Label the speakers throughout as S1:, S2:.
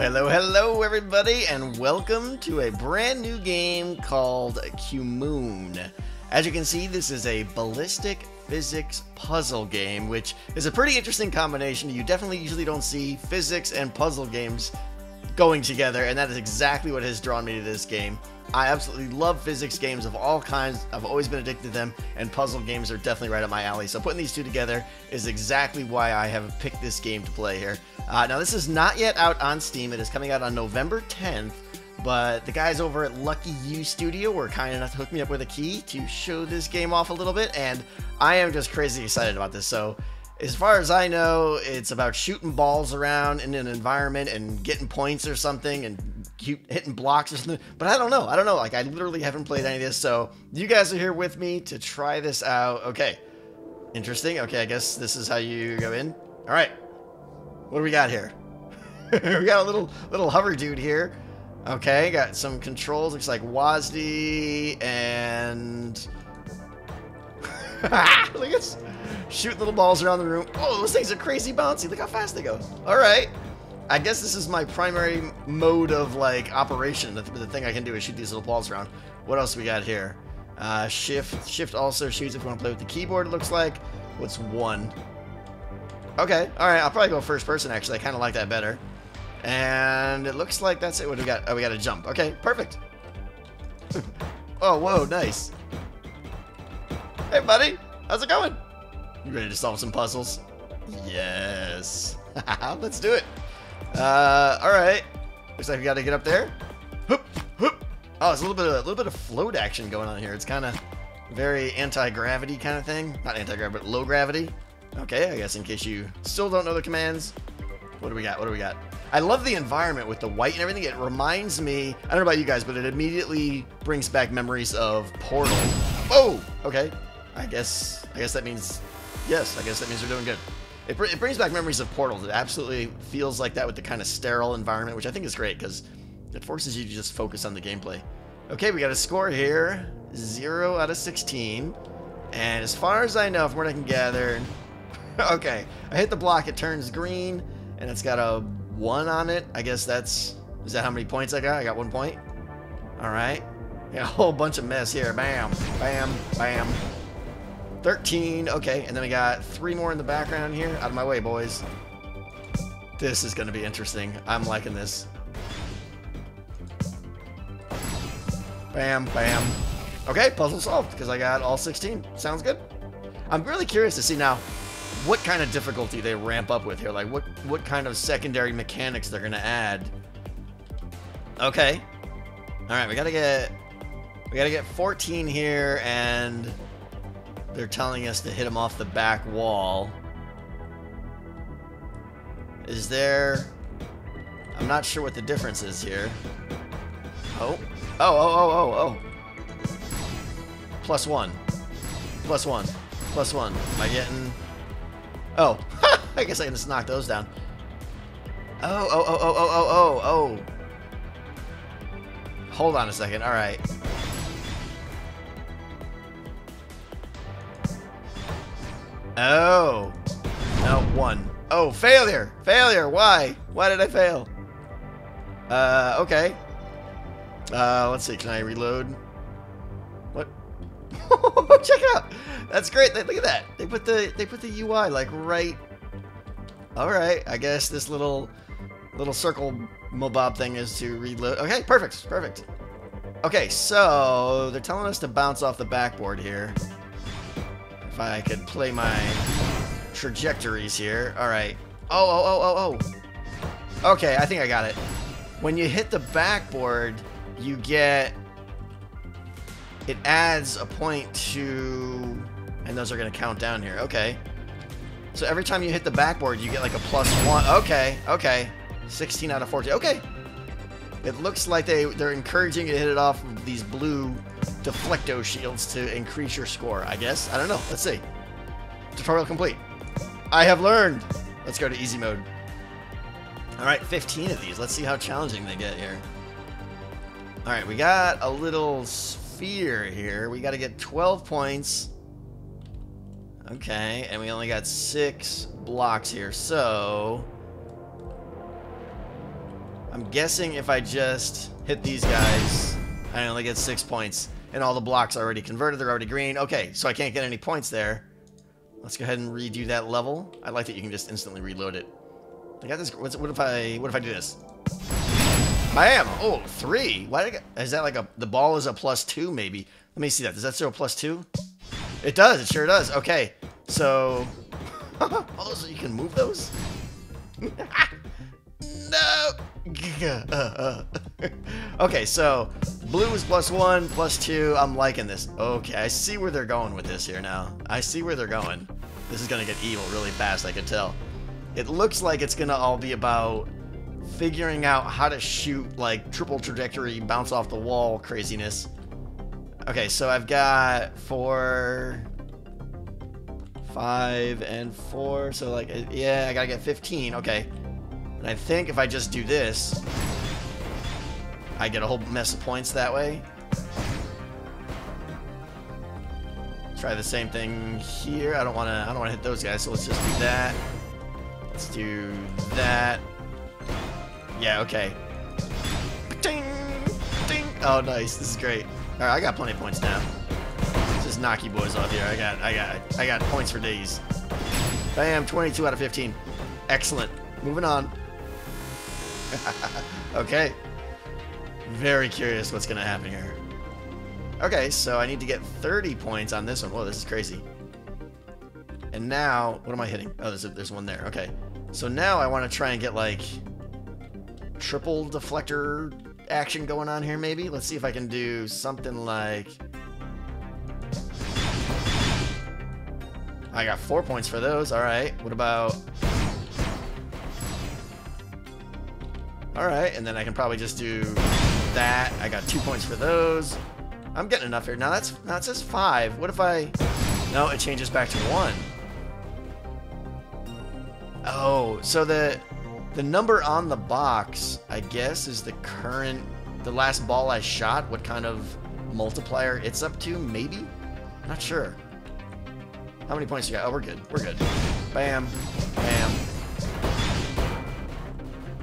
S1: hello, hello, everybody, and welcome to a brand new game called Kumoon. As you can see, this is a ballistic physics puzzle game, which is a pretty interesting combination. You definitely usually don't see physics and puzzle games going together, and that is exactly what has drawn me to this game. I absolutely love physics games of all kinds. I've always been addicted to them, and puzzle games are definitely right up my alley. So putting these two together is exactly why I have picked this game to play here. Uh, now, this is not yet out on Steam. It is coming out on November 10th, but the guys over at Lucky You Studio were kind enough to hook me up with a key to show this game off a little bit, and I am just crazy excited about this. So as far as I know, it's about shooting balls around in an environment and getting points or something and hitting blocks or something. But I don't know. I don't know. Like, I literally haven't played any of this. So you guys are here with me to try this out. Okay. Interesting. Okay, I guess this is how you go in. All right. What do we got here? we got a little little hover dude here. Okay, got some controls. Looks like WASD and... Look at shoot little balls around the room. Oh, those things are crazy bouncy. Look how fast they go. All right. I guess this is my primary mode of like operation. The, the thing I can do is shoot these little balls around. What else we got here? Uh, shift. Shift also shoots if you want to play with the keyboard, it looks like. What's one? Okay. All right. I'll probably go first person, actually. I kind of like that better. And it looks like that's it. What do we got? Oh, we got a jump. Okay. Perfect. oh, whoa. Nice. Hey, buddy. How's it going? You ready to solve some puzzles? Yes. Let's do it. Uh, all right. Looks like we got to get up there. Hoop, hoop. Oh, it's a little bit of a little bit of float action going on here. It's kind of very anti-gravity kind of thing. Not anti-gravity, but low gravity. Okay, I guess in case you still don't know the commands. What do we got? What do we got? I love the environment with the white and everything. It reminds me, I don't know about you guys, but it immediately brings back memories of Portal. Oh, okay. I guess, I guess that means Yes, I guess that means we're doing good. It, br it brings back memories of Portals. It absolutely feels like that with the kind of sterile environment, which I think is great because it forces you to just focus on the gameplay. Okay, we got a score here. 0 out of 16. And as far as I know, from what I can gather... okay, I hit the block, it turns green, and it's got a 1 on it. I guess that's... Is that how many points I got? I got one point? Alright. Got a whole bunch of mess here. Bam, bam, bam. 13. Okay, and then we got three more in the background here. Out of my way, boys. This is going to be interesting. I'm liking this. Bam, bam. Okay, puzzle solved, because I got all 16. Sounds good. I'm really curious to see now what kind of difficulty they ramp up with here. Like, what, what kind of secondary mechanics they're going to add. Okay. Alright, we gotta get... We gotta get 14 here, and... They're telling us to hit him off the back wall. Is there... I'm not sure what the difference is here. Oh. Oh, oh, oh, oh, oh. Plus one. Plus one. Plus one. Am I getting... Oh. I guess I can just knock those down. Oh, oh, oh, oh, oh, oh, oh, oh. Hold on a second. All right. Oh. No, one. Oh, failure! Failure! Why? Why did I fail? Uh, okay. Uh, let's see. Can I reload? Check out! That's great. Look at that. They put the they put the UI like right. All right. I guess this little little circle mobob thing is to reload. Okay, perfect. Perfect. Okay, so they're telling us to bounce off the backboard here. If I could play my trajectories here. Alright. Oh, oh, oh, oh, oh. Okay, I think I got it. When you hit the backboard, you get... It adds a point to... And those are going to count down here. Okay. So every time you hit the backboard, you get like a plus one. Okay, okay. 16 out of 14. Okay. It looks like they, they're encouraging you to hit it off of these blue deflecto shields to increase your score, I guess. I don't know. Let's see. Tutorial complete. I have learned. Let's go to easy mode. All right, 15 of these. Let's see how challenging they get here. All right, we got a little sphere here. We got to get 12 points. Okay, and we only got six blocks here, so... I'm guessing if I just hit these guys, I only get six points. And all the blocks are already converted, they're already green. Okay, so I can't get any points there. Let's go ahead and redo that level. I like that you can just instantly reload it. I got this. What if I? What if I do this? Bam! Oh, three. Is that like a? The ball is a plus two, maybe. Let me see that. Does that a plus two? It does. It sure does. Okay, so. oh, so you can move those. no. okay, so blue is plus one, plus two. I'm liking this. Okay, I see where they're going with this here now. I see where they're going. This is gonna get evil really fast, I can tell. It looks like it's gonna all be about figuring out how to shoot like triple trajectory, bounce off the wall craziness. Okay, so I've got four, five, and four. So like, uh, yeah, I gotta get 15. Okay. And I think if I just do this, I get a whole mess of points that way. Try the same thing here. I don't want to. I don't want to hit those guys. So let's just do that. Let's do that. Yeah. Okay. Ding, ding. Oh, nice. This is great. All right, I got plenty of points now. Let's just knock you boys off here. I got. I got. I got points for days. Bam. 22 out of 15. Excellent. Moving on. okay. Very curious what's to happen here. Okay, so I need to get 30 points on this one. Whoa, this is crazy. And now, what am I hitting? Oh, there's, there's one there. Okay. So now I want to try and get, like, triple deflector action going on here, maybe? Let's see if I can do something like... I got four points for those. All right. What about... All right, and then I can probably just do that. I got two points for those. I'm getting enough here. Now that's now it says five. What if I? No, it changes back to one. Oh, so the the number on the box, I guess, is the current, the last ball I shot. What kind of multiplier it's up to? Maybe. Not sure. How many points you got? Oh, we're good. We're good. Bam. Bam.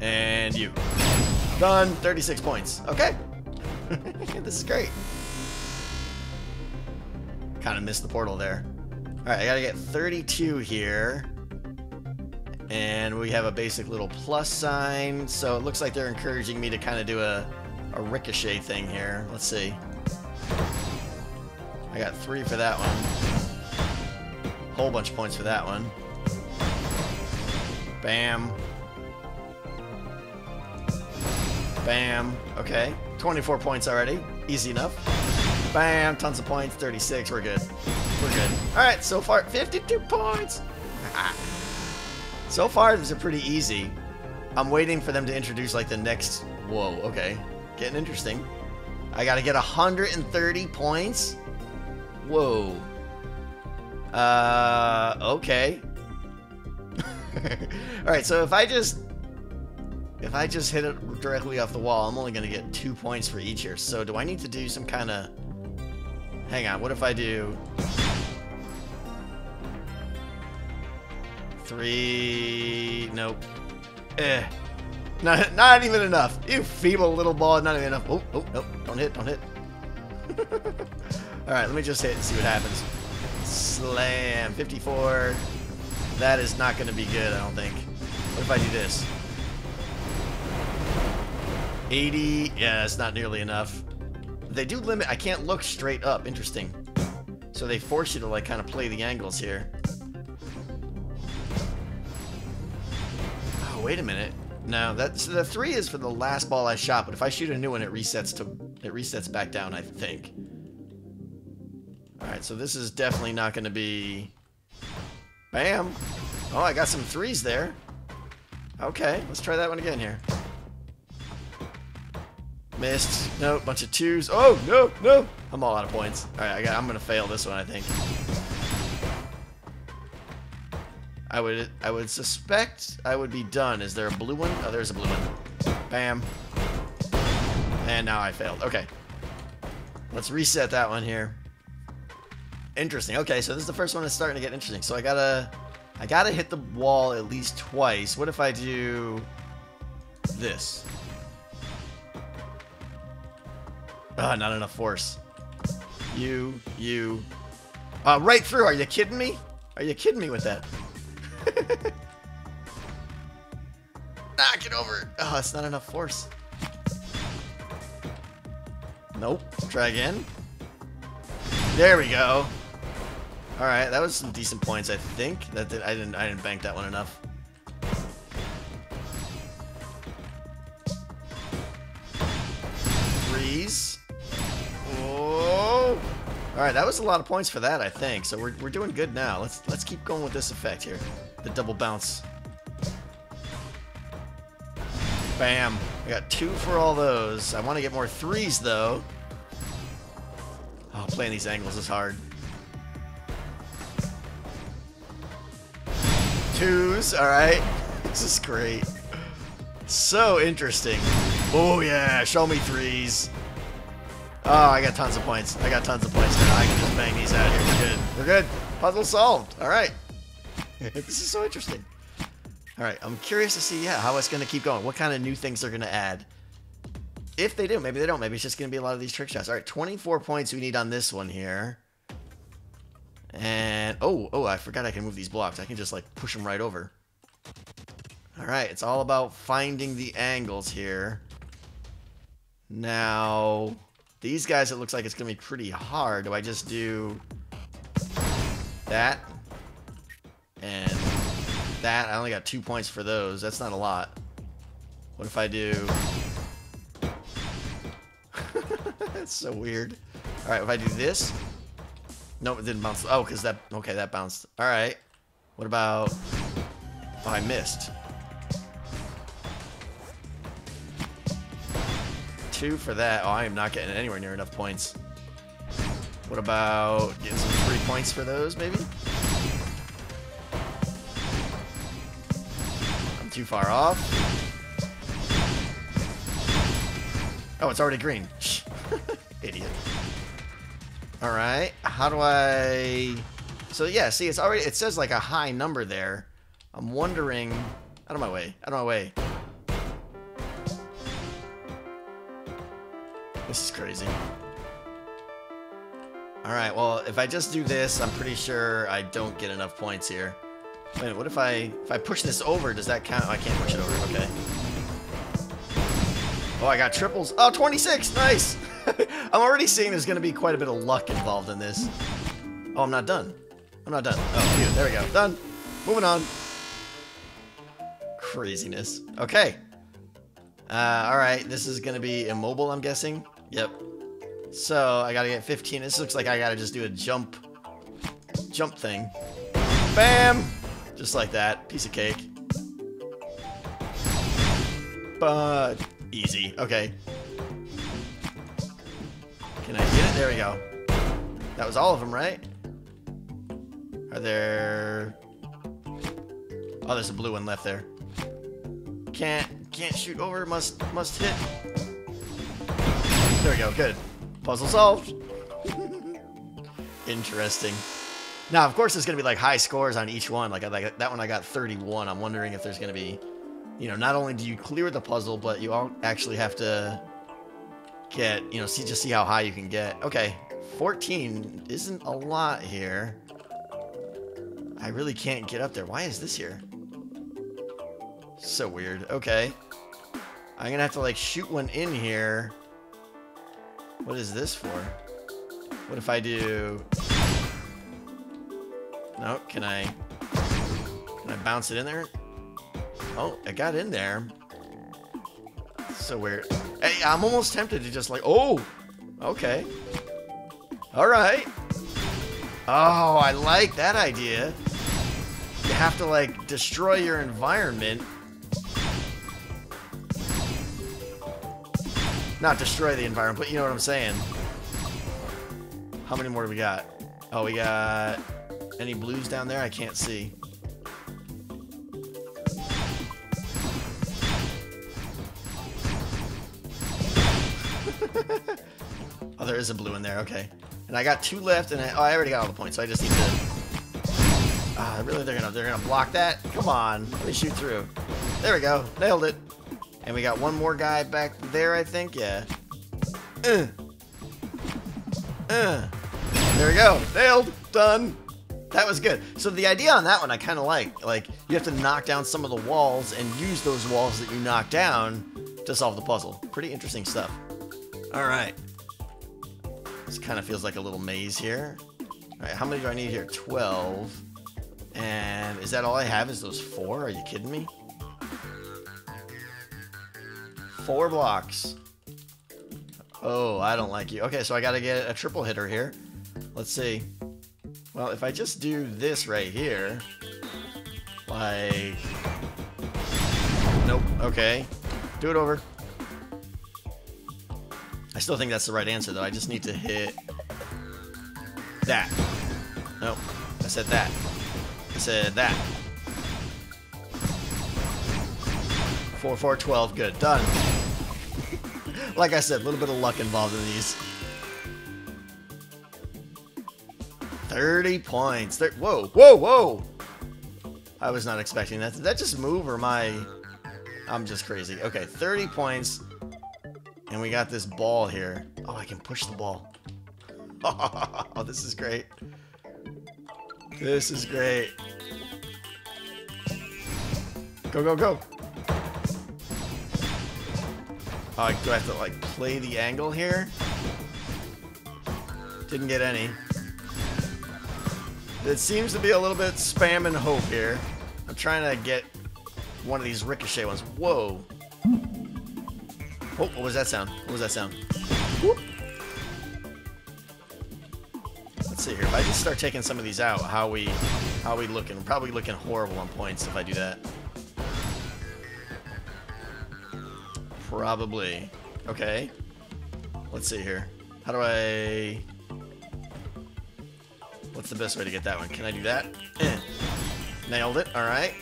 S1: And you. Done. 36 points. Okay. this is great. Kind of missed the portal there. Alright, I gotta get 32 here. And we have a basic little plus sign. So it looks like they're encouraging me to kind of do a, a ricochet thing here. Let's see. I got three for that one. Whole bunch of points for that one. Bam. Bam. Okay. 24 points already. Easy enough. Bam. Tons of points. 36. We're good. We're good. Alright, so far, 52 points. so far, these are pretty easy. I'm waiting for them to introduce, like, the next... Whoa, okay. Getting interesting. I gotta get 130 points? Whoa. Uh, okay. Alright, so if I just if I just hit it directly off the wall, I'm only to get two points for each here. So do I need to do some kind of... Hang on, what if I do... Three... Nope. Eh. Not, not even enough. You feeble little ball, not even enough. Oh, oh, nope. Don't hit, don't hit. Alright, let me just hit and see what happens. Slam. 54. That is not going to be good, I don't think. What if I do this? 80. Yeah, it's not nearly enough. They do limit. I can't look straight up. Interesting. So they force you to like kind of play the angles here. Oh, wait a minute. No, that's the three is for the last ball I shot, but if I shoot a new one, it resets to it resets back down, I think. Alright, so this is definitely not gonna be Bam! Oh, I got some threes there. Okay, let's try that one again here. Missed. No, bunch of twos. Oh, no, no. I'm all out of points. All right, I got, I'm to fail this one, I think. I would I would suspect I would be done. Is there a blue one? Oh, there's a blue one. Bam. And now I failed. Okay. Let's reset that one here. Interesting. Okay, so this is the first one that's starting to get interesting. So I gotta I gotta hit the wall at least twice. What if I do this? Ah, not enough force. You, you. Uh, right through. Are you kidding me? Are you kidding me with that? Knock it over. Oh, it's not enough force. Nope. Try again. There we go. All right, that was some decent points, I think. That did, I didn't I didn't bank that one enough. Freeze. Oh. All right, that was a lot of points for that, I think. So we're, we're doing good now. Let's let's keep going with this effect here. The double bounce. Bam. I got two for all those. I want to get more threes, though. Oh, playing these angles is hard. Twos, alright. This is great. So interesting. Oh, yeah, show me threes. Oh, I got tons of points. I got tons of points now. I can just bang these out here. We're good. We're good. Puzzle solved. Alright. this is so interesting. Alright, I'm curious to see, yeah, how it's going to keep going. What kind of new things they're going to add. If they do, maybe they don't. Maybe it's just going to be a lot of these trick shots. Alright, 24 points we need on this one here. And, oh, oh, I forgot I can move these blocks. I can just, like, push them right over. Alright, it's all about finding the angles here. Now, these guys, it looks like it's going to be pretty hard. Do I just do that? That. I only got two points for those. That's not a lot. What if I do... That's so weird. Alright, if I do this... Nope, it didn't bounce. Oh, because that... Okay, that bounced. Alright. What about... Oh, I missed. Two for that. Oh, I am not getting anywhere near enough points. What about getting some three points for those, maybe? Too far off. Oh, it's already green. Idiot. Alright, how do I... So yeah, see, it's already, it says like a high number there. I'm wondering... Out of my way, out of my way. This is crazy. Alright, well, if I just do this, I'm pretty sure I don't get enough points here. Wait, what if I if I push this over? Does that count? Oh, I can't push it over. Okay. Oh, I got triples. Oh, 26. Nice. I'm already seeing there's going to be quite a bit of luck involved in this. Oh, I'm not done. I'm not done. Oh, dude, there we go. Done. Moving on. Craziness. Okay. Uh, all right. This is going to be immobile, I'm guessing. Yep. So I got to get 15. This looks like I got to just do a jump, jump thing. Bam! Just like that. Piece of cake. But easy. Okay. Can I get it? There we go. That was all of them, right? Are there... Oh, there's a blue one left there. Can't, can't shoot over. Must, must hit. There we go. Good. Puzzle solved. Interesting. Now, of course, there's going to be like high scores on each one. Like, like that one, I got 31. I'm wondering if there's going to be, you know, not only do you clear the puzzle, but you all actually have to get, you know, see just see how high you can get. Okay, 14 isn't a lot here. I really can't get up there. Why is this here? So weird. Okay. I'm gonna have to like shoot one in here. What is this for? What if I do no, can I... Can I bounce it in there? Oh, it got in there. So weird. Hey, I'm almost tempted to just like... Oh! Okay. Alright. Oh, I like that idea. You have to, like, destroy your environment. Not destroy the environment, but you know what I'm saying. How many more do we got? Oh, we got... Any blues down there? I can't see. oh, there is a blue in there. Okay. And I got two left, and I, oh, I already got all the points, so I just need to. Ah, really? They're gonna they're gonna block that? Come on, let me shoot through. There we go, nailed it. And we got one more guy back there, I think. Yeah. Uh. Uh, there we go. Nailed. Done. That was good. So the idea on that one I kind of like. Like, you have to knock down some of the walls and use those walls that you knock down to solve the puzzle. Pretty interesting stuff. All right. This kind of feels like a little maze here. All right, how many do I need here? 12. And is that all I have is those four? Are you kidding me? Four blocks. Oh, I don't like you. Okay, so I gotta get a triple hitter here. Let's see. Well, if I just do this right here, like... Nope, okay. Do it over. I still think that's the right answer, though. I just need to hit that. Nope, I said that. I said that. 4, 4, 12, good, done. like I said, a little bit of luck involved in these. 30 points. Thir whoa, whoa, whoa! I was not expecting that. Did that just move or my... I'm just crazy. Okay, 30 points. And we got this ball here. Oh, I can push the ball. Oh, this is great. This is great. Go, go, go. Oh, do I have to, like, play the angle here? Didn't get any. It seems to be a little bit spam and hope here. I'm trying to get one of these ricochet ones. Whoa. Oh, what was that sound? What was that sound? Whoop. Let's see here. If I just start taking some of these out, how we how we looking? We're probably looking horrible on points if I do that. Probably. Okay. Let's see here. How do I... What's the best way to get that one? Can I do that? Eh. Nailed it. All right.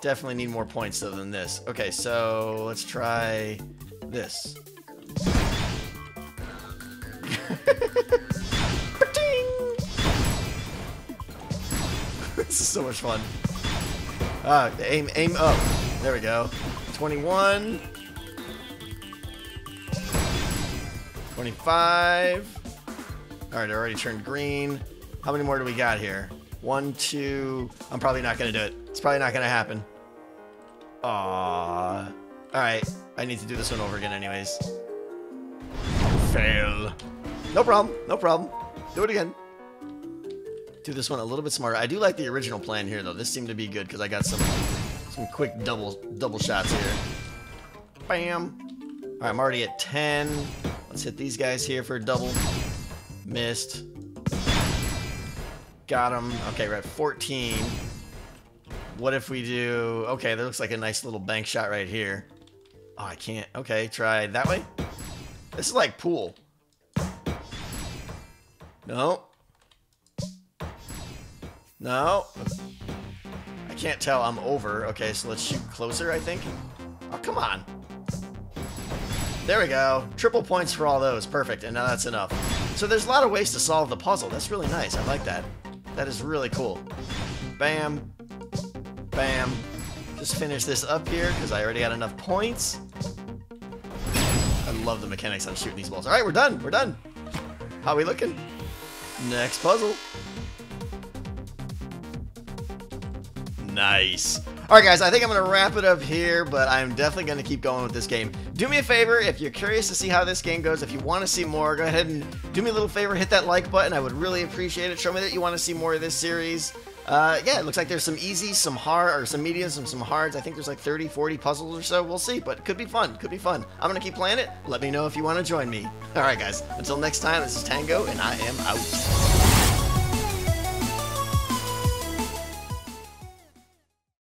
S1: Definitely need more points though than this. Okay, so let's try this. this is so much fun. Ah, aim, aim up. There we go. 21. 25. Alright, I already turned green. How many more do we got here? One, two... I'm probably not going to do it. It's probably not going to happen. Aww. Alright, I need to do this one over again anyways. Fail. No problem, no problem. Do it again. Do this one a little bit smarter. I do like the original plan here, though. This seemed to be good because I got some some quick double double shots here. Bam. All right, I'm already at 10. Let's hit these guys here for a double. Missed. Got him. Okay, we're at 14. What if we do... Okay, that looks like a nice little bank shot right here. Oh, I can't. Okay, try that way. This is like pool. No. No. I can't tell. I'm over. Okay, so let's shoot closer, I think. Oh, come on. There we go. Triple points for all those. Perfect. And now that's enough. So there's a lot of ways to solve the puzzle. That's really nice. I like that. That is really cool. Bam. Bam. Just finish this up here because I already got enough points. I love the mechanics on shooting these balls. All right, we're done. We're done. How are we looking? Next puzzle. Nice. All right, guys, I think I'm going to wrap it up here, but I'm definitely going to keep going with this game. Do me a favor, if you're curious to see how this game goes, if you want to see more, go ahead and do me a little favor, hit that like button. I would really appreciate it. Show me that you want to see more of this series. Uh, yeah, it looks like there's some easy, some hard, or some mediums, and some hards. I think there's like 30, 40 puzzles or so. We'll see, but it could be fun. Could be fun. I'm going to keep playing it. Let me know if you want to join me. All right, guys. Until next time, this is Tango, and I am out.